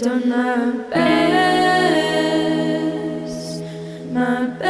done my best, my best.